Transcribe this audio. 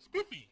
Spiffy.